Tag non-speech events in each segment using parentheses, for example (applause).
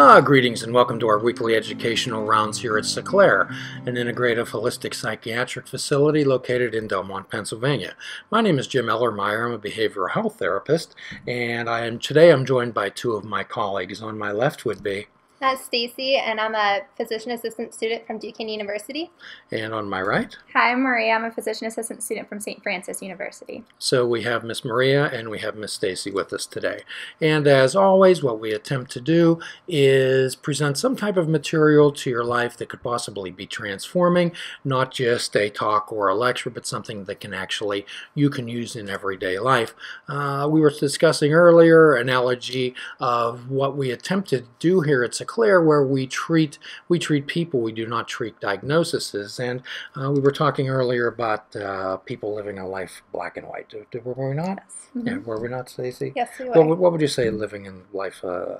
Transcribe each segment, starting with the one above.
Ah, greetings and welcome to our weekly educational rounds here at Seclair, an integrative holistic psychiatric facility located in Delmont, Pennsylvania. My name is Jim Ellermeyer. I'm a behavioral health therapist, and I am today I'm joined by two of my colleagues. On my left would be That's Stacy, and I'm a physician assistant student from Duquesne University. and on my right. Hi, I'm Maria. I'm a physician assistant student from St. Francis University. So we have Miss Maria and we have Miss Stacy with us today. And as always, what we attempt to do is present some type of material to your life that could possibly be transforming, not just a talk or a lecture, but something that can actually you can use in everyday life. Uh, we were discussing earlier analogy of what we attempt to do here at Seclair, where we treat we treat people, we do not treat diagnoses. And uh, we were talking earlier about uh, people living a life black and white. Were we not? Yeah, were we not, Stacy? Yes, we What, were. would- what would you say living in life, uh,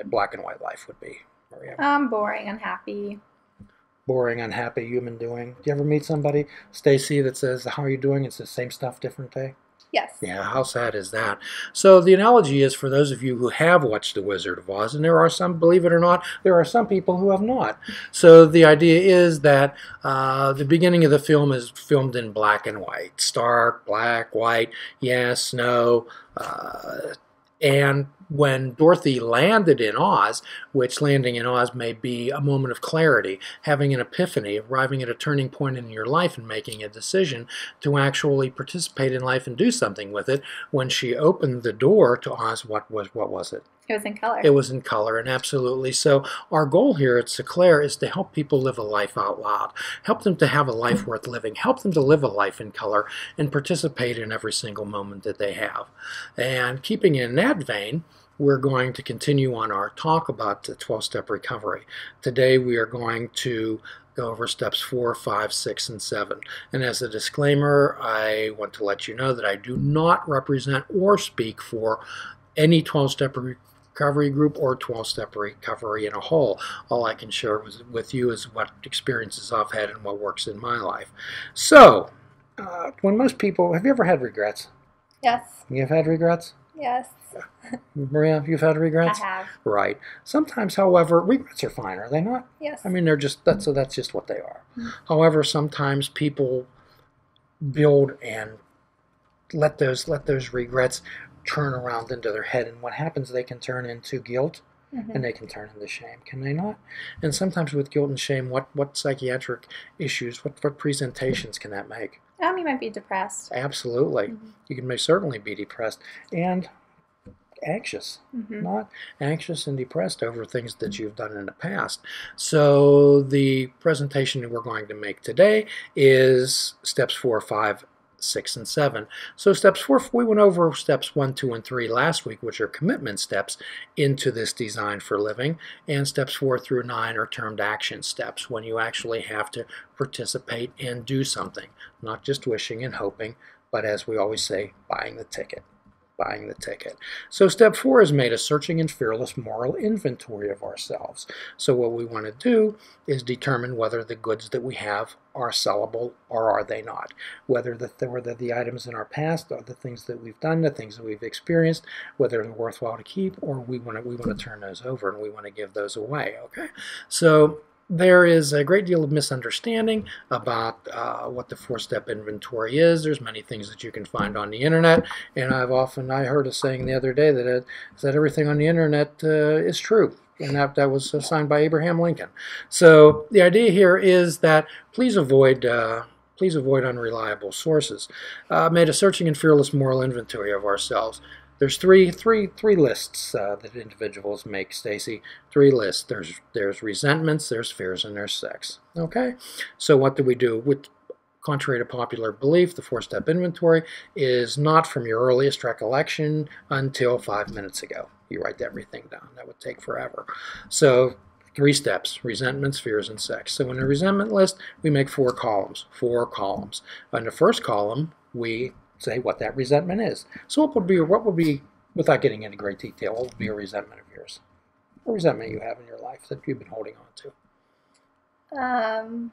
a black and white life would be, Maria? Um, boring, unhappy. Boring, unhappy, human doing. Do you ever meet somebody, Stacy, that says, "How are you doing?" It's the same stuff, different day. Yes. Yeah, how sad is that? So the analogy is for those of you who have watched The Wizard of Oz, and there are some, believe it or not, there are some people who have not. So the idea is that uh, the beginning of the film is filmed in black and white, stark, black, white, yes, no, uh, and when Dorothy landed in Oz, which landing in Oz may be a moment of clarity, having an epiphany, arriving at a turning point in your life and making a decision to actually participate in life and do something with it, when she opened the door to Oz, what was what was it? It was in color. It was in color, and absolutely. So, our goal here at Seclair is to help people live a life out loud, help them to have a life worth living, help them to live a life in color, and participate in every single moment that they have. And keeping in that vein, we're going to continue on our talk about the 12 step recovery. Today, we are going to go over steps four, five, six, and seven. And as a disclaimer, I want to let you know that I do not represent or speak for any 12 step recovery group or 12 step recovery in a whole. All I can share with, with you is what experiences I've had and what works in my life. So, uh, when most people, have you ever had regrets? Yes. You've had regrets? Yes. (laughs) Maria, you've had regrets? I have. Right. Sometimes, however, regrets are fine, are they not? Yes. I mean, they're just that's so that's just what they are. However, sometimes people build and let those let those regrets turn around into their head, and what happens? They can turn into guilt, Mhm. and they can turn into shame. Can they not? And sometimes with guilt and shame, what what psychiatric issues, what what presentations can that make? Um, you might be depressed. Absolutely, Mhm. you can may certainly be depressed and anxious hmm not anxious and depressed over things that you've done in the past. So, the presentation that we're going to make today is steps four, five, six, and seven. So, steps four, we went over steps one, two, and three last week, which are commitment steps into this design for living. And steps four through nine are termed action steps when you actually have to participate and do something, not just wishing and hoping, but as we always say, buying the ticket buying the ticket. So step four is made a searching and fearless moral inventory of ourselves. So what we want to do is determine whether the goods that we have are sellable or are they not. Whether the, whether the items in our past are the things that we've done, the things that we've experienced, whether they're worthwhile to keep or we want to we want to turn those over and we want to give those away. Okay, so there is a great deal of misunderstanding about uh, what the four-step inventory is. There's many things that you can find on the internet, and I've often I heard a saying the other day that it, that everything on the internet uh, is true, and that that was uh, signed by Abraham Lincoln. So the idea here is that please avoid. Uh, Please avoid unreliable sources. Uh, made a searching and fearless moral inventory of ourselves. There's three, three, three lists uh, that individuals make, Stacy. Three lists. There's there's resentments, there's fears, and there's sex. Okay. So what do we do? With contrary to popular belief, the four-step inventory is not from your earliest recollection until five minutes ago. You write everything down. That would take forever. So three steps resentments fears and sex so in a resentment list we make four columns four columns on the first column we say what that resentment is so what would be what would be without getting into great detail what would be a resentment of yours a resentment you have in your life that you've been holding on to Um,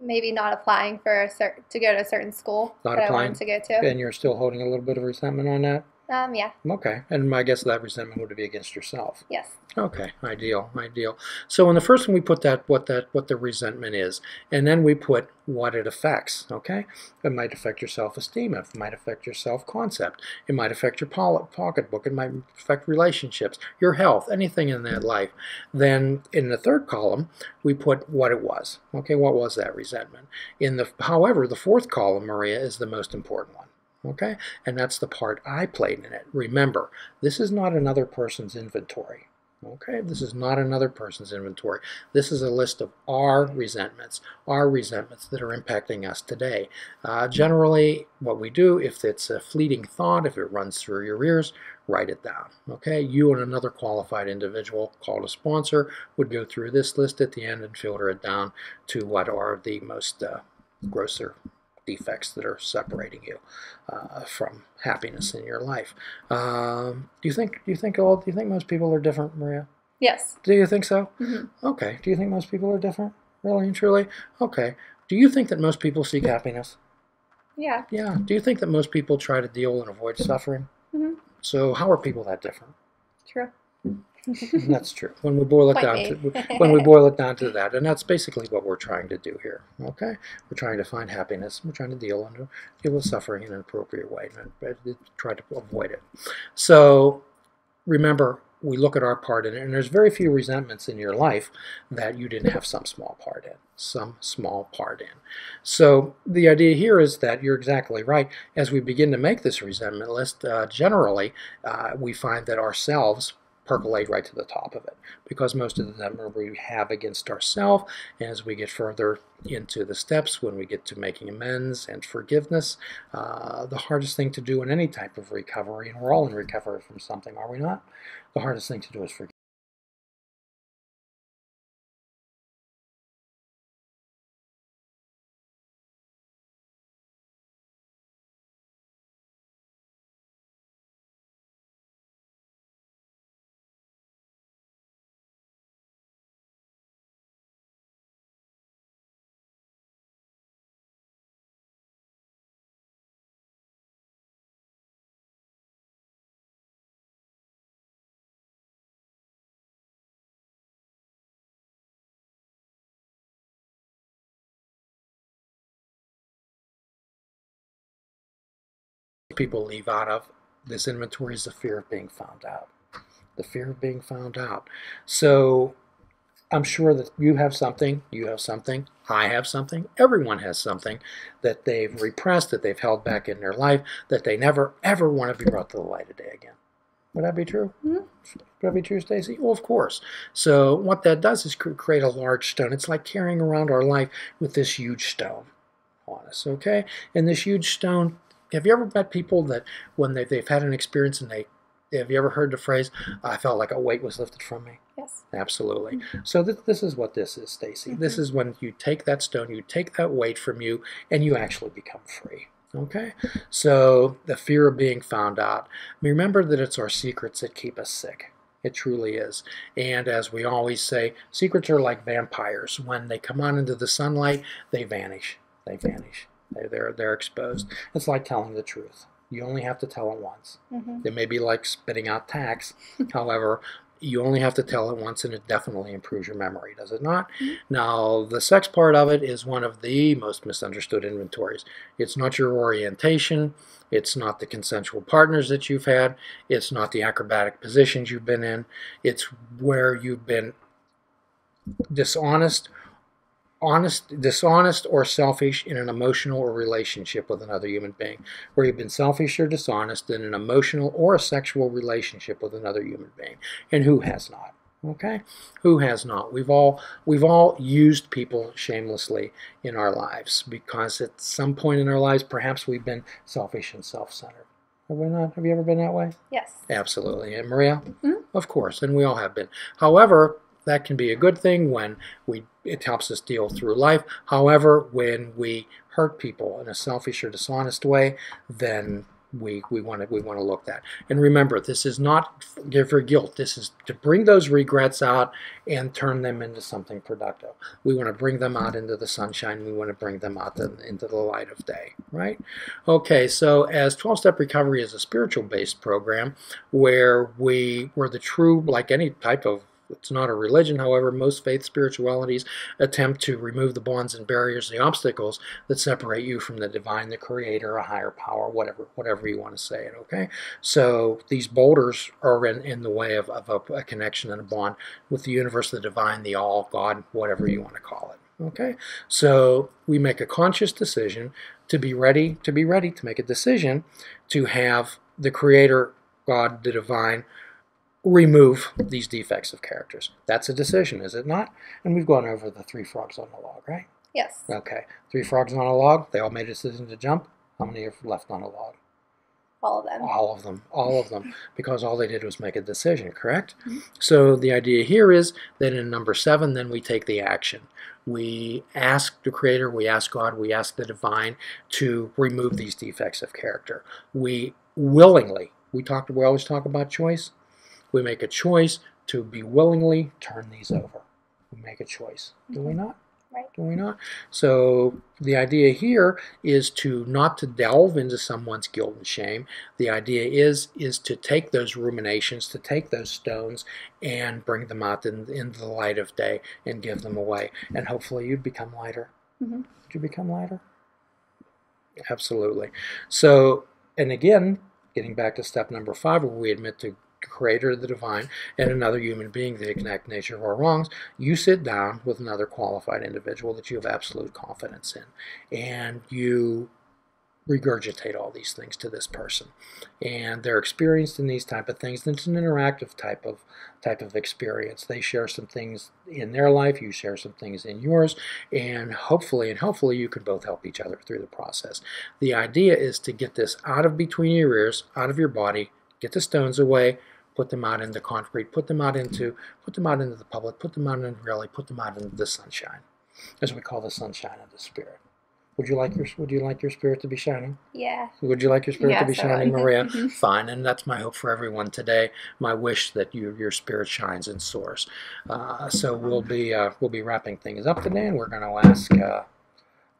maybe not applying for a cer- to go to a certain school Not that I applying? wanted to go to. and you're still holding a little bit of resentment on that Um, yeah. Okay, and I guess that resentment would be against yourself. Yes. Okay, ideal, ideal. So in the first one, we put that what that what the resentment is, and then we put what it affects. Okay, it might affect your self-esteem. It might affect your self-concept. It might affect your pocketbook. It might affect relationships, your health, anything in that life. Then in the third column, we put what it was. Okay, what was that resentment? In the however, the fourth column, Maria, is the most important one. Okay, and that's the part I played in it. Remember, this is not another person's inventory. Okay, this is not another person's inventory. This is a list of our resentments, our resentments that are impacting us today. Uh, generally, what we do, if it's a fleeting thought, if it runs through your ears, write it down. Okay, you and another qualified individual called a sponsor would go through this list at the end and filter it down to what are the most uh, grosser defects that are separating you uh, from happiness in your life. Um, do you think? Do you think all? Do you think most people are different, Maria? Yes. Do you think so? Mhm. Okay. Do you think most people are different? Really and truly? Okay. Do you think that most people seek happiness? Yeah. Yeah. Do you think that most people try to deal and avoid suffering? Mhm. So how are people that different? True. (laughs) That's true. When we boil it Point down made. to (laughs) when we boil it down to that, and that's basically what we're trying to do here. Okay, we're trying to find happiness. We're trying to deal and deal with suffering in an appropriate way, and try to avoid it. So remember, we look at our part in it, and there's very few resentments in your life that you didn't have some small part in, some small part in. So the idea here is that you're exactly right. As we begin to make this resentment list, uh, generally uh, we find that ourselves percolate right to the top of it because most of them we have against ourselves. As we get further into the steps, when we get to making amends and forgiveness, uh, the hardest thing to do in any type of recovery, and we're all in recovery from something, are we not? The hardest thing to do is forgive. People leave out of this inventory is the fear of being found out. The fear of being found out. So I'm sure that you have something, you have something, I have something, everyone has something that they've repressed, that they've held back in their life, that they never ever want to be brought to the light of day again. Would that be true? Mhm. Would that be true, Stacy? Well, of course. So what that does is create a large stone. It's like carrying around our life with this huge stone on us, okay? And this huge stone, have you ever met people that when they, they've had an experience and they, have you ever heard the phrase, I felt like a weight was lifted from me? Yes. Absolutely. Mm-hmm. So th- this is what this is, Stacy. This mm-hmm. is when you take that stone, you take that weight from you, and you actually become free. Okay? So the fear of being found out. Remember that it's our secrets that keep us sick. It truly is. And as we always say, secrets are like vampires. When they come out into the sunlight, they vanish. They vanish. They, they're, they're exposed. It's like telling the truth. You only have to tell it once. Mhm. It may be like spitting out tacks. (laughs) However, you only have to tell it once and it definitely improves your memory, does it not? Now, the sex part of it is one of the most misunderstood inventories. It's not your orientation, it's not the consensual partners that you've had, it's not the acrobatic positions you've been in, it's where you've been dishonest honest dishonest or selfish in an emotional or relationship with another human being where you've been selfish or dishonest in an emotional or a sexual relationship with another human being and who has not okay who has not we've all we've all used people shamelessly in our lives because at some point in our lives perhaps we've been selfish and self-centered have we not have you ever been that way Yes. Absolutely. And Maria? Mhm. Of course, and we all have been. However, that can be a good thing when we it helps us deal through life. However, when we hurt people in a selfish or dishonest way, then we we want to we want to look at. And remember, this is not for guilt. This is to bring those regrets out and turn them into something productive. We want to bring them out into the sunshine. We want to bring them out into the light of day. Right? Okay. So as 12-step recovery is a spiritual-based program where we where the true like any type of it's not a religion, however, most faith spiritualities attempt to remove the bonds and barriers, the obstacles that separate you from the divine, the creator, a higher power, whatever whatever you want to say it, okay? So these boulders are in, in the way of, of a, a connection and a bond with the universe, the divine, the all, God, whatever you want to call it. Okay? So we make a conscious decision to be ready, to be ready to make a decision to have the creator, God, the divine, remove these defects of characters. That's a decision, is it not? And we've gone over the three frogs on the log, right? Yes. Okay. Three frogs on a log. They all made a decision to jump. How many are left on a log? All of them. All of them. All of them. (laughs) Because all they did was make a decision, correct? Mm-hmm. So the idea here is that in number seven, then we take the action. We ask the Creator, we ask God, we ask the Divine to remove these defects of character. We willingly, we talk, we always talk about choice we make a choice to be willingly turn these over. We make a choice, do we not? Right. Do we not? So the idea here is to not to delve into someone's guilt and shame. The idea is is to take those ruminations, to take those stones and bring them out in, into the light of day and give them away. And hopefully you'd become lighter. Mm-hmm. Would you become lighter? Absolutely. So, and again, getting back to step number five, where we admit to creator, of the divine, and another human being, the exact nature of our wrongs, you sit down with another qualified individual that you have absolute confidence in. And you regurgitate all these things to this person. And they're experienced in these type of things it's an interactive type of type of experience. They share some things in their life you share some things in yours and hopefully and hopefully you can both help each other through the process. The idea is to get this out of between your ears out of your body get the stones away put them out into concrete, put them out into put them out into the public, put them out into really, put them out into the sunshine, as we call the sunshine of the spirit. Would you like your Would you like your spirit to be shining? Yeah. Would you like your spirit to be shining, Maria? (laughs) Mm-hmm. Fine, and that's my hope for everyone today. My wish that you, your spirit shines and soars. Uh, so we'll be uh, we'll be wrapping things up today, and we're going to ask uh,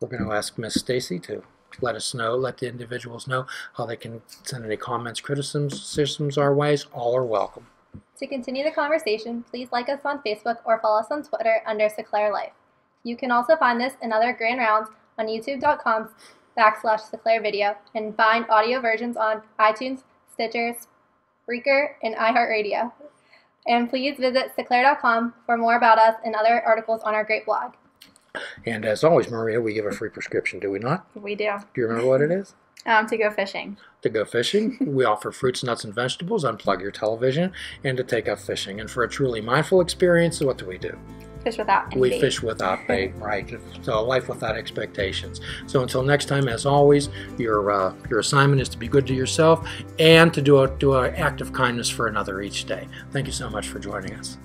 we're going to ask Miss Stacy to let us know, let the individuals know how they can send any comments, criticisms, our ways. All are welcome. To continue the conversation, please like us on Facebook or follow us on Twitter under Seclair Life. You can also find this and other grand rounds on youtube.com backslash Seclair Video and find audio versions on iTunes, Stitcher, Spreaker, and iHeartRadio. And please visit seclair.com for more about us and other articles on our great blog. And as always, Maria, we give a free prescription, do we not? We do. Do you remember what it is? Um, to go fishing. To go fishing, we offer fruits, nuts, and vegetables, unplug your television, and to take up fishing. And for a truly mindful experience, what do we do? Fish without We bait. fish without (laughs) bait, right? So life without expectations. So until next time, as always, your uh, your assignment is to be good to yourself and to do a do an act of kindness for another each day. Thank you so much for joining us.